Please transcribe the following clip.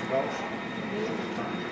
os.